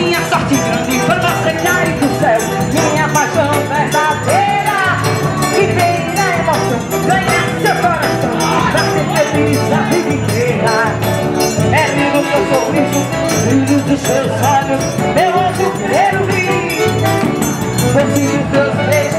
minha sorte grande foi você cair do céu. Minha paixão verdadeira Viver a emoção, ganhar seu coração Pra ser feliz a vida inteira. É lindo seu sorriso, lindo dos seus olhos Meu anjo quero vir Você